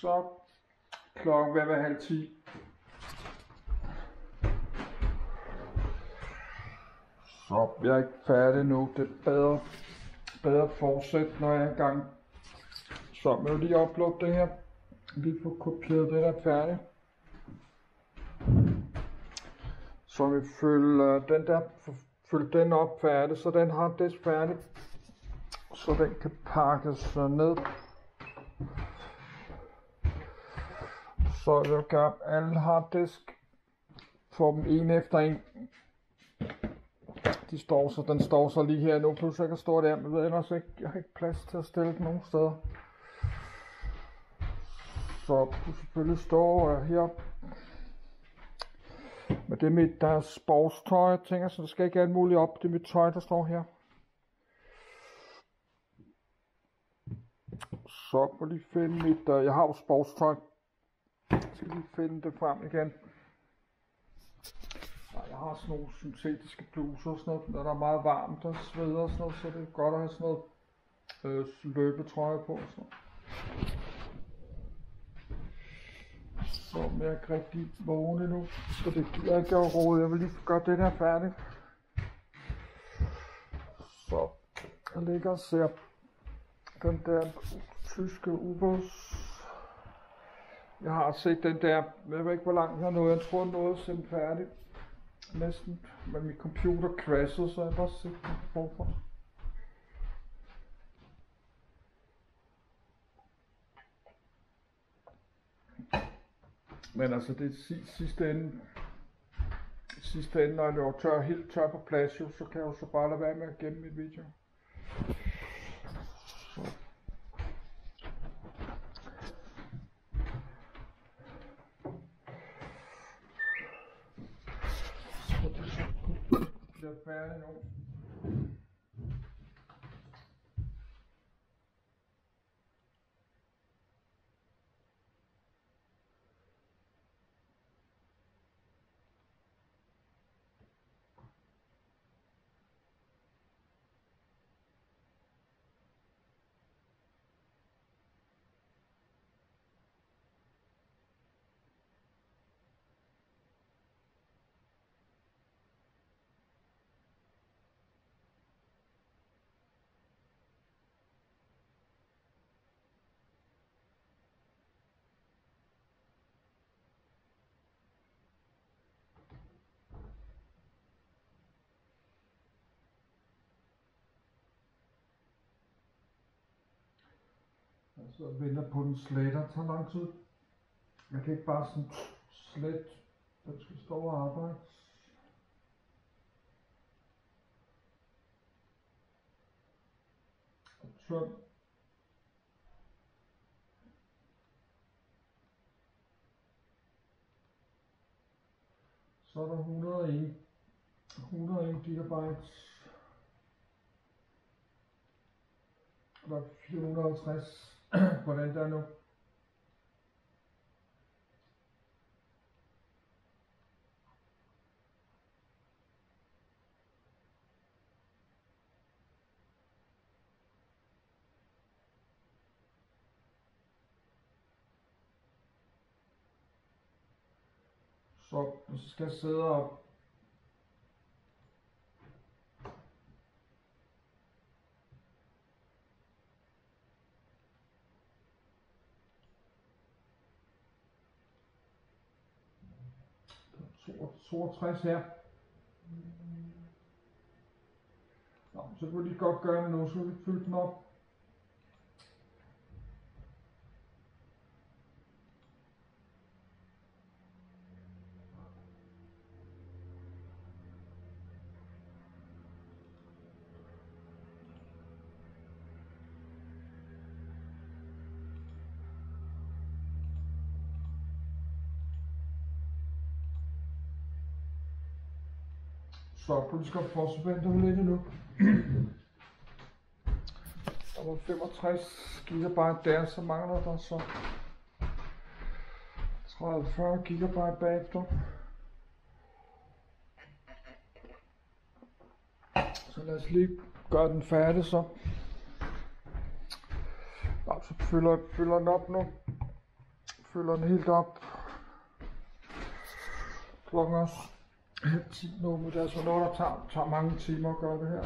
Så klokken hvad var halv 10. Så jeg er ikke færdig nu. Det er bedre, bedre fortsæt, når jeg er i gang. Så må jeg lige uploade det her. Vi får kopieret det der er færdigt. Så vi følger den der, følger den op færdig, så den har det færdig. Så den kan pakkes ned. Så jeg gør alle harddisk. Får dem en efter en. De står så, den står så lige her nu, plus jeg kan stå der, men jeg ved ellers ikke, jeg har ikke plads til at stille den nogen steder. Så du selvfølgelig stå uh, øh, heroppe. Men det er mit der er sportstøj, jeg tænker, så der skal ikke alt muligt op. Det er mit tøj, der står her. Så må lige finde mit, uh, jeg har jo sportstøj. Skal lige finde det frem igen. Nej, jeg har sådan nogle syntetiske bluser og sådan noget, når der er meget varmt og sveder og sådan noget, så det er godt at have sådan noget øh, løbetrøje på og sådan noget. Så er jeg ikke rigtig vågen endnu, så det gider jeg ikke at råde. Jeg vil lige gøre det her færdigt. Så jeg ligger og ser den der tyske ubåds. Jeg har set den der, jeg ved ikke hvor langt jeg nåede, jeg tror jeg nåede at se færdig. Næsten, men min computer crashede, så jeg bare set den forfra. Men altså det sidste ende, sidste ende, når jeg er tør, helt tør på plads, jo, så kan jeg jo så bare lade være med at gemme mit video. Så Så venter på den sletter, tager lang tid. Jeg kan ikke bare sådan slet, den skal stå og arbejde. Og tøm. Så er der 101, 101 gigabytes. Der er 450 på den der nu. Så, hvis jeg skal sidde og 62 her. Nå, så kunne de godt gøre noget, så vi fylde den op. Så politisk forsvand, der lidt endnu. Der var 65 gigabyte der, så mangler der så 30-40 gigabyte bagefter. Så lad os lige gøre den færdig så. Nå, så fylder, fylder den op nu. fylder den helt op. Klokken også 10 nu, men det er altså noget, der tager, tager mange timer at gøre det her.